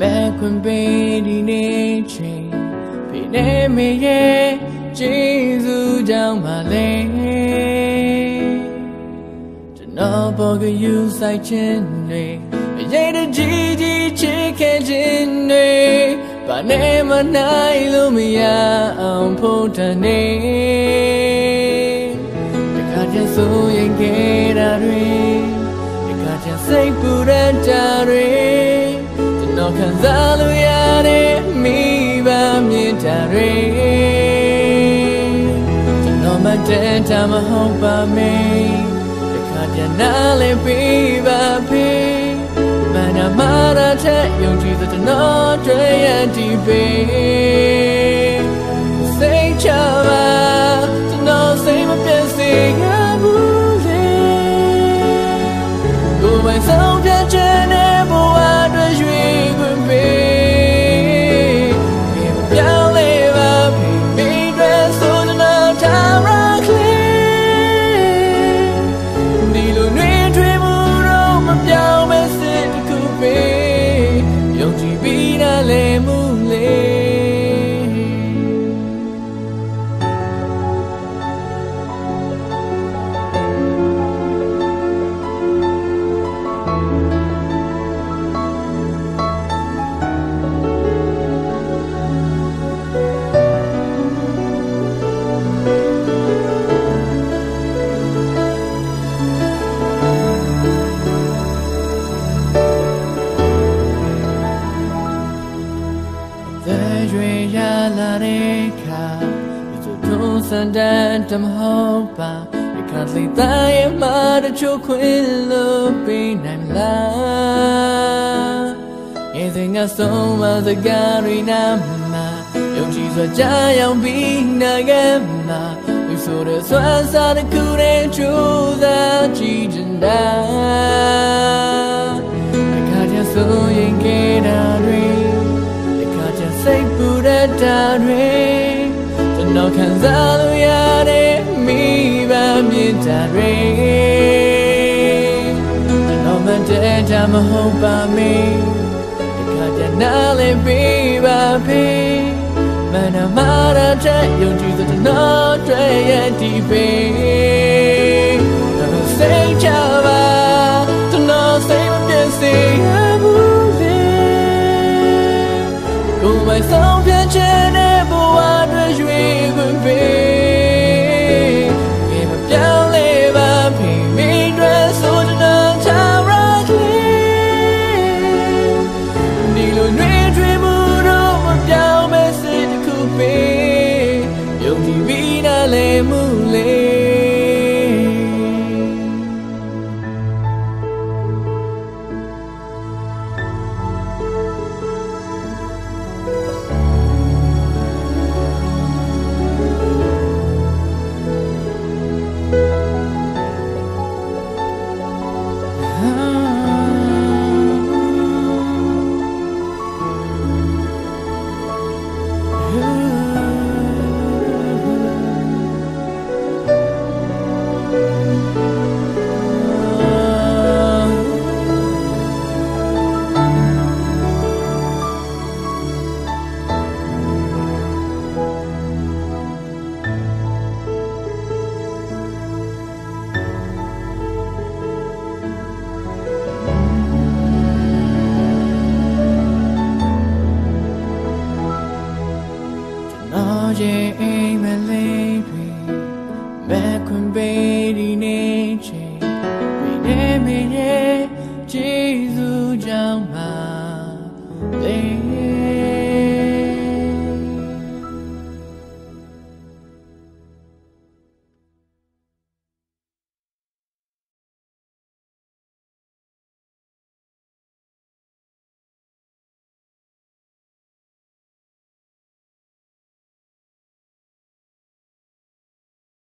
မဲ့ခွင့်ပေးဒီနေ့ချိန်ဖေနေမေရဲ့ကျေးဇူးကြောင့်ပါလေကျွန်တော်ပေါ်ကယူဆိုင်ခြင်းတွေအရေးတကြီးကြီးချစ်ခဲ့ခြင်းတွေဘာနဲ့မနိုင်လို့မရအောင်ဖို့တန်နေတခါကျဆိုရင်ခဲ့တာတွေတခါကျစိတ်ပူရတာတွေကျွန်တော် ခံစားလို့ရတဲ့မိဘမြင်တာတွေကျွန်တော်မတန်တာမဟုတ်ပါမေတခါကျနားလည်းပေးပါဖေးမနာမာရတဲ့ယုံကြည်တဲ့ကျွန်တော်တွေ့ရဒီပေစိတ်ချပါကျွန်တော်စိတ်မပြည့်စေရဘူးလေကိုယ်ပိုင်ဆုံးဖြတ်ချက် နား ရွေရလာတဲ့ခါသူတို့စံတန်တမဟုတ်ပါဒီခါစိတ်သားရဲ့မှာတချို့ခွင့်လို့ပေးနိုင်မလားရဲ့စင်ကဆုံးမစကားတွေနာမှာယုံကြည်စွာကြားရောက်ပြီးနိုင်ခဲ့မှာသူဆိုတဲ့ဆွမ်းစားတဲ့ခုတဲ့ကျိုးသာကြည်ကျင်တာအခါကျဆိုရင်ခဲ့တာတွေအခါကျစိတ်ပူရ တာတွေကျွန်တော်ခံစားလို့ရတဲ့မိဘမြင်တာတွေကျွန်တော်မတည့်တာမဟုတ်ပါမေအခါကျနားလည်းပေးပါဖေးမနာမာရတဲ့ယုံကြည်တဲ့ကျွန်တော်တွေ့ရဒီပေတော့စိတ် ကိုယ်ပိုင် ကျွ